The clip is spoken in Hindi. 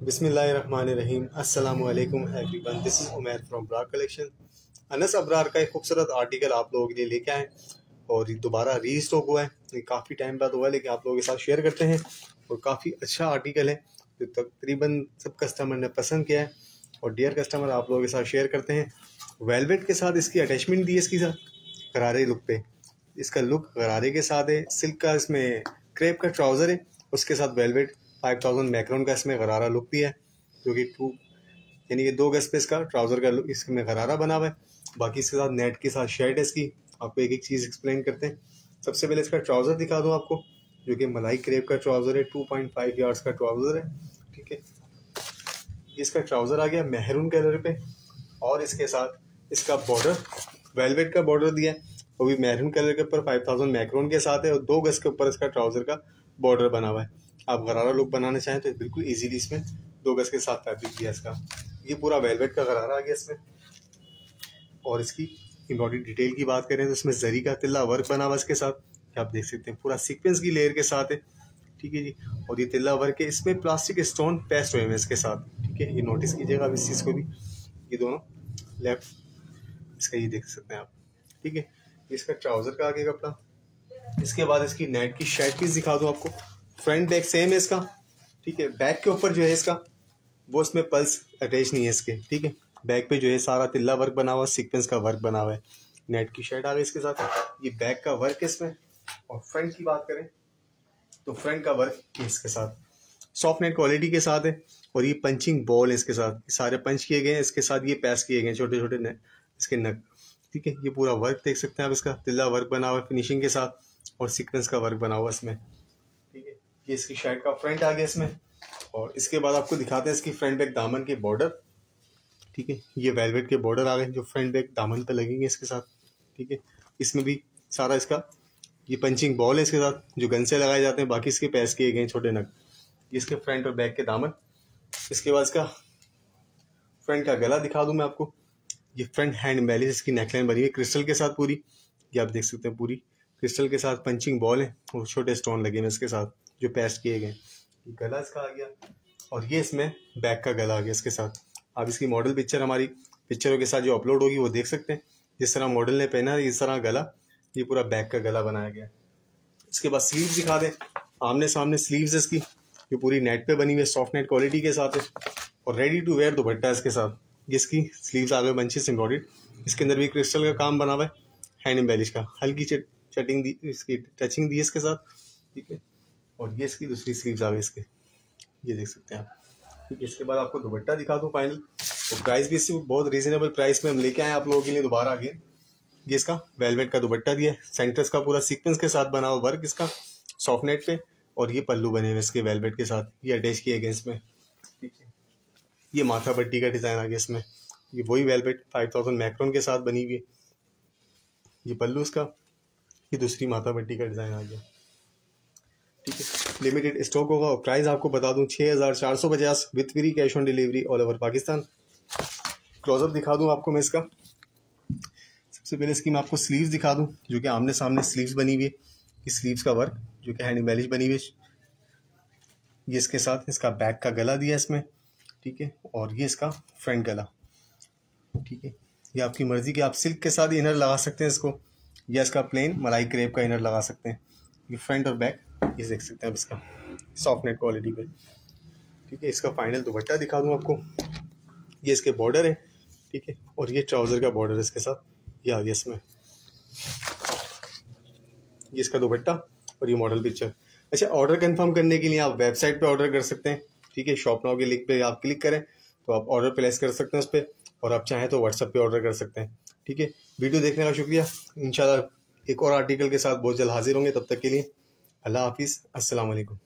बिसमीम अल्लाम everyone. This is Umair from bra collection Anas Abrar का एक खूबसूरत आर्टिकल आप लोगों के लिए लेके आए और दोबारा री स्टॉक हुआ है। काफ़ी टाइम बाद हुआ है, लेकिन आप लोगों के साथ शेयर करते हैं और काफ़ी अच्छा आर्टिकल है। जो तकरीबन सब कस्टमर ने पसंद किया है और डियर कस्टमर आप लोगों के साथ शेयर करते हैं। वेलवेट के साथ इसकी अटैचमेंट दी है इसकी साथ गरारे लुक पे। इसका लुक गरारे के साथ है। सिल्क का इसमें क्रेप का ट्राउज़र है, उसके साथ वेलवेट फाइव थाउज़ेंड मैक्रोन का इसमें गरारा लुक भी है, जो कि टू, यानी कि दो गज पे इसका ट्राउज़र का लुक इसमें गरारा बना हुआ है। बाकी इसके साथ नेट के साथ शर्ट है इसकी, आपको एक एक चीज़ एक्सप्लेन करते हैं। सबसे पहले इसका ट्राउज़र दिखा दूँ आपको, जो कि मलाई क्रेप का ट्राउज़र है टू पॉइंट फाइव यार्ड्स का ट्राउज़र है, ठीक है। इसका ट्राउज़र आ गया मेहरून कलर पे, और इसके साथ इसका बॉर्डर, वेलवेट का बॉर्डर दिया है। वो भी मेहरून कलर के ऊपर फाइव थाउज़ेंड मैक्रोन के साथ है, और दो गज के ऊपर इसका ट्राउज़र का बॉर्डर बना हुआ है। आप गरारा लुक बनाना चाहें तो बिल्कुल इजीली इसमें। दो गज के साथ फैब्रिक दिया इसका। ये पूरा वेलवेट का गरारा आ गया इसमें। और इसकी एम्ब्रॉयडरी डिटेल की बात करें तो इसमें जरी का तिल्ला वर्क बना हुआ इसके साथ। आप देख सकते हैं, पूरा सीक्वेंस की लेयर के साथ है। ठीक है जी। और ये तिल्ला वर्क है इसमें प्लास्टिक स्टोन पेस्ट हुए हैं इसके साथ। ठीक है, ये नोटिस कीजिएगा आप इस चीज़ को भी। ये दोनों लेफ़्ट इसका ये देख सकते हैं आप। ठीक है इसका ट्राउज़र का आगे कपड़ा। इसके बाद इसकी नेट की शर्ट पीस दिखा दूँ आपको। फ्रंट बैक सेम है इसका, ठीक है? बैक के ऊपर जो है इसका, वो इसमें पल्स अटैच नहीं है इसके, ठीक है? बैक पे जो है सारा तिल्ला वर्क बना हुआ सीक्वेंस का वर्क बना हुआ है। नेट की शर्ट आ गई इसके साथ। ये बैक का वर्क है इसमें। और फ्रंट की बात करें तो फ्रंट का वर्क इसके साथ। सॉफ्ट नेट क्वालिटी के साथ है और ये पंचिंग बॉल है इसके साथ। सारे पंच किए गए हैं, इसके साथ ये पैस किए गए छोटे छोटे इसके नक ठीक है? ये पूरा वर्क देख सकते हैं आप इसका। तिल्ला वर्क बना हुआ है फिनिशिंग के साथ और सीक्वेंस का वर्क बना हुआ इसमें। ये इसकी शर्ट का फ्रंट आ गया इसमें। और इसके बाद आपको दिखाते हैं इसकी फ्रंट बैक दामन के बॉर्डर ठीक है? ये वेलवेट के बॉर्डर आ गए जो फ्रंट बैक दामन पे लगेंगे इसके साथ। ठीक है? इसमें भी सारा इसका ये पंचिंग बॉल है इसके साथ, जो गन से लगाए जाते हैं। बाकी इसके पैस किए गए छोटे नग। इसके फ्रंट और बैक के दामन। इसके बाद इसका फ्रंट का गला दिखा दूँ मैं आपको। ये फ्रंट हैंड बैलेंस इसकी नेकलाइन बनी है क्रिस्टल के साथ पूरी। ये आप देख सकते हैं पूरी। क्रिस्टल के साथ पंचिंग बॉल है, और छोटे स्टोन लगे हैं इसके साथ। जो पेस्ट किए गए। गला इसका आ गया। और ये इसमें बैक का गला आ गया इसके साथ। आप इसकी मॉडल पिक्चर हमारी पिक्चरों के साथ जो अपलोड होगी वो देख सकते हैं। जिस तरह मॉडल ने पहना है, इस तरह गला, ये पूरा बैक का गला बनाया गया। इसके बाद स्लीव्स दिखा दें। आमने सामने स्लीव्स इसकी। जो पूरी नेट पे बनी हुई है सॉफ्ट नेट क्वालिटी के साथ है। और रेडी टू वेयर दुपट्टा इसके साथ। जिसकी स्लीव्स आ गए बंचेस एम्ब्रॉयड इसके अंदर भी क्रिस्टल का काम बना हुआ है। हैंड एम्बेलिश का। हल्की चटिंग दी इसकी टचिंग दी इसके साथ। ठीक है। और ये इसकी दूसरी स्लीव्स आ गई इसके। ये देख सकते हैं आप। ठीक है, इसके बाद आपको दुपट्टा दिखा दूँ फाइनल तो प्राइस भी इससे बहुत रीजनेबल प्राइस में हम लेके आए आप लोगों के लिए दोबारा आगे। ये इसका वेलवेट का दुपट्टा दिया सेंटर्स का पूरा सीक्वेंस के साथ बना हुआ वर्क इसका सॉफ्ट नेट पे। और ये पल्लू बने हुए इसके वेलवेट के साथ। ये अटैच किए गए इसमें ठीक है। ये माथा पट्टी का डिज़ाइन आ गया इसमें। ये वही वेलवेट फाइव थाउज़ेंड मैक्रोन के साथ बनी हुई है। ये पल्लू इसका। ये दूसरी माथा पट्टी का डिज़ाइन आ गया। ठीक है? लिमिटेड स्टॉक होगा और प्राइस आपको बता दूँ छः हज़ार चार सौ पचास with free cash on delivery all over Pakistan closeup दिखा दूँ आपको मैं इसका। सबसे पहले इसकी मैं आपको स्लीव्स दिखा दूँ, जो कि आमने सामने स्लीव्स बनी हुई है। इस स्लीव्स का वर्क जो कि हैंड मैलिश बनी हुई है। ये इसके साथ इसका बैक का गला दिया इसमें, ठीक है? और ये इसका फ्रंट गला। ठीक है? ये आपकी मर्ज़ी की आप सिल्क के साथ इनर लगा सकते हैं इसको, या इसका प्लेन मलाई क्रेप का इनर लगा सकते हैं। ये फ्रंट और बैक ये देख सकते हैं आप इसका सॉफ्ट नेट क्वालिटी पे। ठीक है, इसका फाइनल दुपट्टा दिखा दूँ आपको। ये इसके बॉर्डर है, ठीक है, और ये ट्राउज़र का बॉर्डर है इसके साथ। ये आ गया इसमें। ये इसका दुपट्टा और ये मॉडल पिक्चर अच्छा ऑर्डर कंफर्म करने के लिए आप वेबसाइट पे ऑर्डर कर सकते हैं। ठीक है शॉप नाउ के लिंक पे आप क्लिक करें तो आप ऑर्डर प्लेस कर सकते हैं उस पर और आप चाहें तो व्हाट्सअप पे ऑर्डर कर सकते हैं। ठीक है वीडियो देखने का शुक्रिया। इंशाल्लाह एक और आर्टिकल के साथ बहुत जल्द हाजिर होंगे, तब तक के लिए अल्लाह हाफिज़ अस्सलाम वालेकुम